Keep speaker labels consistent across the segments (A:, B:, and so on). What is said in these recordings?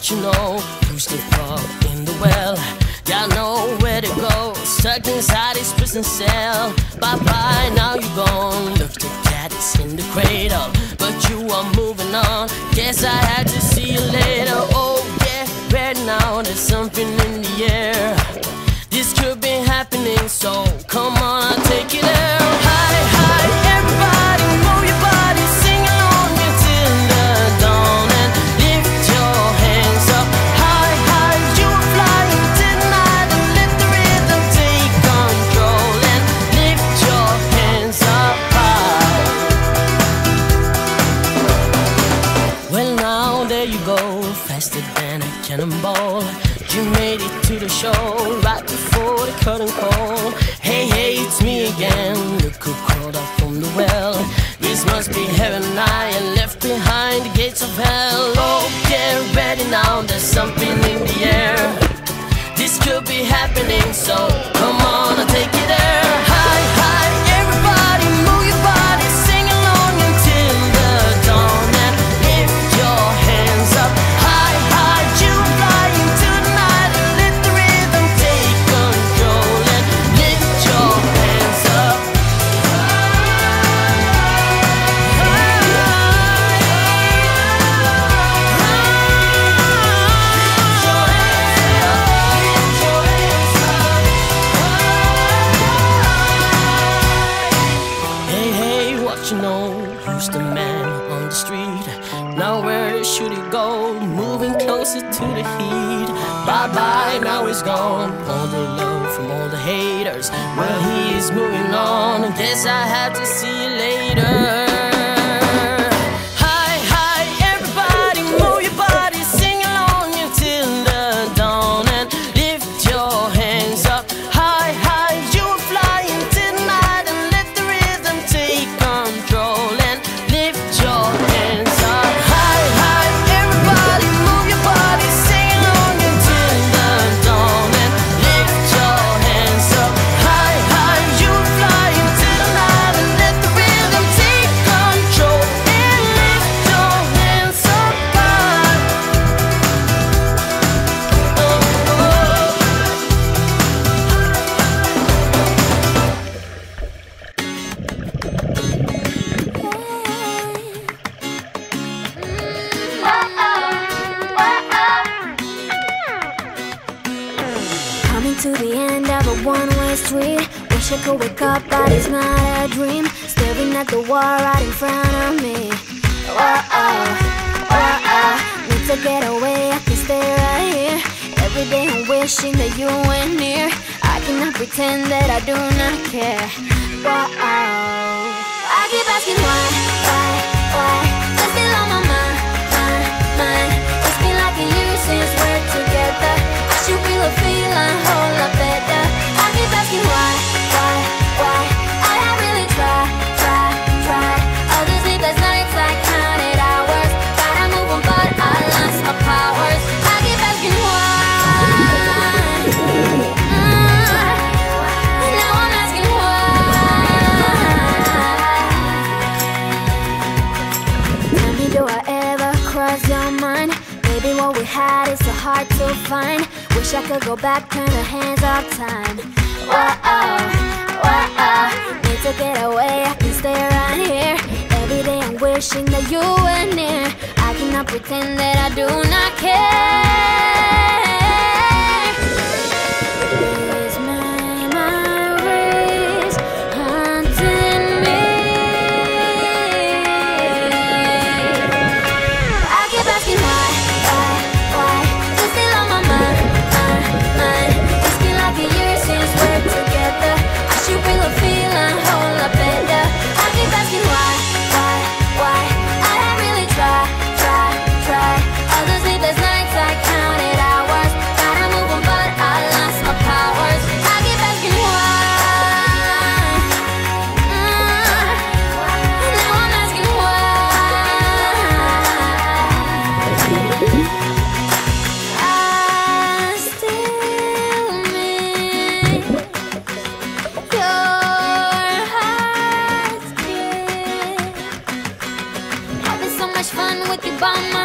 A: what you know. Who's the frog in the well? Y'all know where to go. Stuck inside his prison cell. Bye bye, now you're gone. Look, the cat is in the cradle, but you are moving on. Guess I had to see you later. Oh yeah, right now there's something in the air. This could be happening, so come on, I'll take it there. Show right before the curtain call. Hey, hey, it's me again. Look who crawled up from the well. This must be heaven. I am left behind the gates of hell. Oh, get ready now. There's something in the air. This could be happening, so know? Who's the man on the street? Now where should he go? Moving closer to the heat. Bye bye, now he's gone. All the love from all the haters. Well, he is moving on. Guess I have to see you later.
B: To the end of a one-way street. Wish I could wake up, but it's not a dream. Staring at the wall right in front of me. Whoa-oh, whoa-oh Need to get away, I can stay right here. Every day I'm wishing that you were near. I cannot pretend that I do not care. Whoa-oh I keep asking why, is so hard to find. Wish I could go back, turn the hands of time. Whoa, whoa, need to get away. I can stay right here. Every day I'm wishing that you were near. I cannot pretend that I do not care. sempre by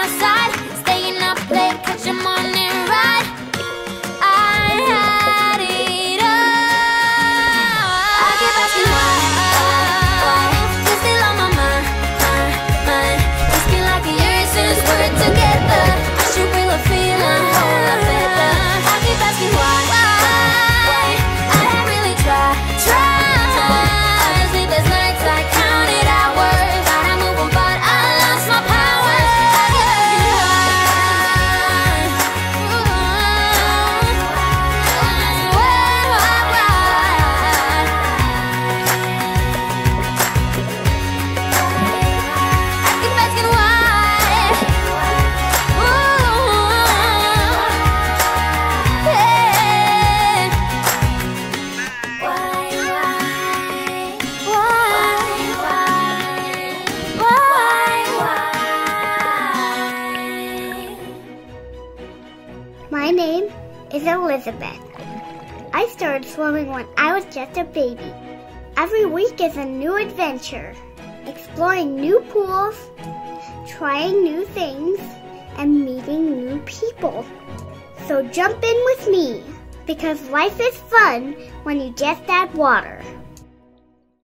C: is Elizabeth. I started swimming when I was just a baby. Every week is a new adventure, exploring new pools, trying new things, and meeting new people. So jump in with me because life is fun when you just add water.